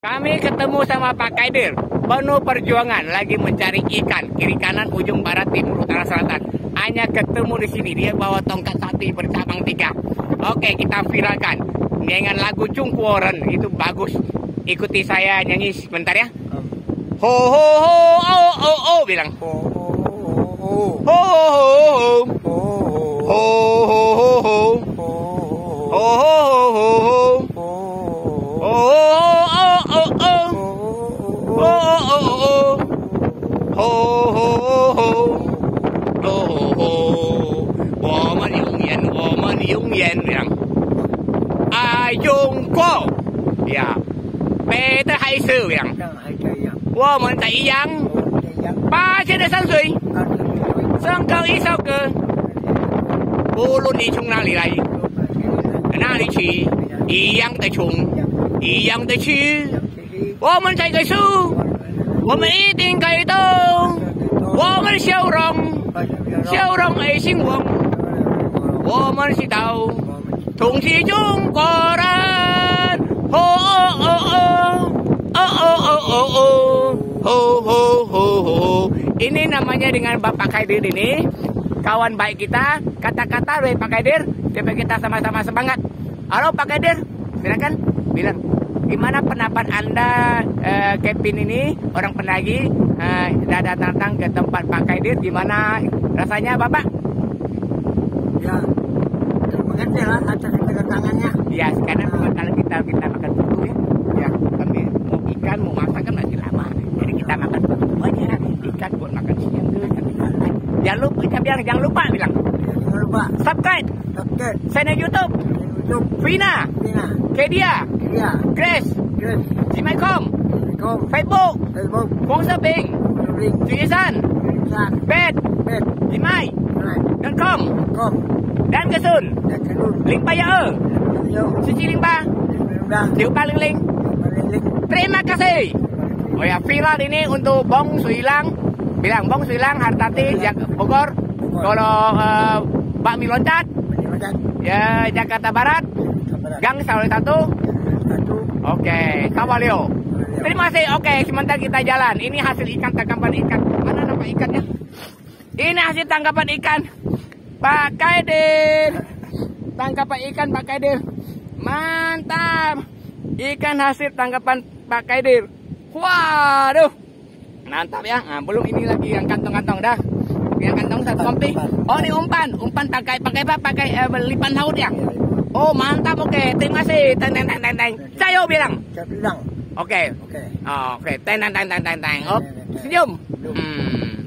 Kami ketemu sama Pak Kaidir, penuh perjuangan lagi mencari ikan kiri kanan ujung barat timur utara selatan. Hanya ketemu di sini dia bawa tongkat sakti bercabang tiga. Oke kita viralkan dengan lagu Cungkuoren itu bagus. Ikuti saya nyanyi sebentar ya. Ho ho ho oh oh oh bilang. Ho ho ho ho ho Ayungko ya Peter 还是两我们的一样。八千的山水。唱歌一首歌。无论你从哪里来哪里去一样的穷一样的去我们在改书我们一定改动。我们笑容笑容爱兴旺我们是道同是中国人哦哦哦哦oh oh oh ho ho ho ho ini namanya dengan Bapak Kaidir ini kawan baik kita kata-kata dari Pak Kaidir supaya kita sama-sama semangat halo Pak Kaidir silakan bilang gimana pendapat anda eh, Kevin ini orang penagi eh, datang datang ke tempat Pak Kaidir gimana rasanya Bapak ya terima kasih lah atas kedatangannya ya sekarang kalau kita kita makan dulu ya ya kami mau ikan mau masak kan masih lama. Jadi kita makan dulu aja ikan buat makan siang. Makan jangan lupa jangan bilang jangan lupa bilang. Ya, jangan lupa. Subscribe. Dokter channel YouTube. YouTube. Vina. Tina Kedia. Ya Grace. Grace. Gmail.com Assalamualaikum Facebook. Facebook. Wong Sabing Ring Tulisan San Bed Bet. Gmail.com Dan Kesun dan Kedun Limpa Ya E Suci Limpa Udah Liu Paling Ling Balik Terima kasih. Oh ya, viral ini untuk Bong Suilang. Bilang Bong Suilang Hartati Jak Bogor. Kalau uh, bakmi loncat ya Jakarta Barat. Gang Sawali satu. Oke, Kawalio. Terima kasih. Oke, sebentar kita jalan. Ini hasil ikan tangkapan ikan. Mana nama ikannya? Ini hasil tangkapan ikan. Pak Kaidir. Tangkapan ikan Pak Kaidir. Mantap. Ikan hasil tangkapan Pak Kaidir. Waduh. Mantap ya. Nah, belum ini lagi yang kantong-kantong dah. Yang kantong satu kompi. Oh, ini umpan. Umpan pakai pakai apa? Pakai uh, lipan laut ya. Oh, mantap. Oke, terima kasih. Teng teng teng teng teng. Cayo bilang. Saya bilang Oke. Oke Oh, oke. Teng teng teng teng teng teng. Oh, senyum. Hmm.